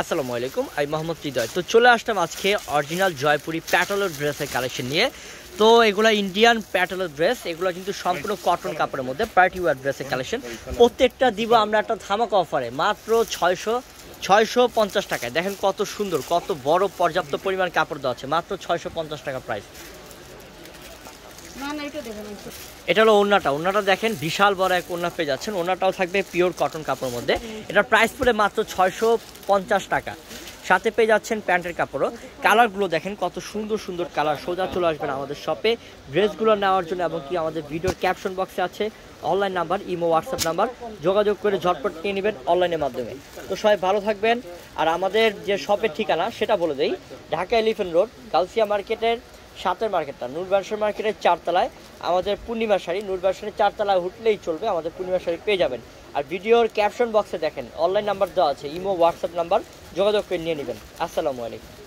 আসসালামু আলাইকুম, আমি মোহাম্মদ হৃদয়। তো চলে আসলাম আজকে অরিজিনাল জয়পুরি প্যাটেলের ড্রেসের কালেকশন নিয়ে। তো এগুলো ইন্ডিয়ান প্যাটেলের ড্রেস, এগুলো কিন্তু সম্পূর্ণ কটন কাপড়ের মধ্যে পার্টি ওয়ার ড্রেসের কালেকশন প্রত্যেকটা দিব আমরা একটা ধামাকা অফারে মাত্র ছয়শো ছয়শো পঞ্চাশ টাকায়। দেখেন কত সুন্দর, কত বড় পর্যাপ্ত পরিমাণ কাপড় দেওয়া আছে, মাত্র ছয়শো পঞ্চাশ টাকা প্রাইস এটা হলো ওড়নাটা। ওড়নাটা দেখেন, বিশাল বড় এক ওড়না পেয়ে যাচ্ছেন। ওড়নাটাও থাকবে পিওর কটন কাপড়ের মধ্যে। এটার প্রাইস পড়ে মাত্র ছয়শো পঞ্চাশ টাকা। সাথে পেয়ে যাচ্ছেন প্যান্টের কাপড়ও। কালারগুলো দেখেন, কত সুন্দর সুন্দর কালার। সোজা চলে আসবেন আমাদের শপে ড্রেসগুলো নেওয়ার জন্য এবং কি আমাদের ভিডিওর ক্যাপশন বক্সে আছে online number imo WhatsApp number যোগাযোগ করে ঝটপট নিয়ে নেবেন অনলাইনের মাধ্যমে। তো সবাই ভালো থাকবেন। আর আমাদের যে শপের ঠিকানা, সেটা বলে দেই। ঢাকা এলিফেন্ট রোড গালসিয়া মার্কেটের সাতের মার্কেটটা নূর ব্যবসায়ী মার্কেটের চারতলায়, আমাদের পূর্ণিমা শাড়ি নূর ব্যবসায়ী চারতলায় উঠলেই চলবে, আমাদের পূর্ণিমা শাড়ি পেয়ে যাবেন। আর ভিডিওর ক্যাপশন বক্সে দেখেন অনলাইন নাম্বার দেওয়া আছে, ইমো হোয়াটসঅ্যাপ নাম্বার যোগাযোগ করে নিয়ে নেবেন। আসসালামু আলাইকুম।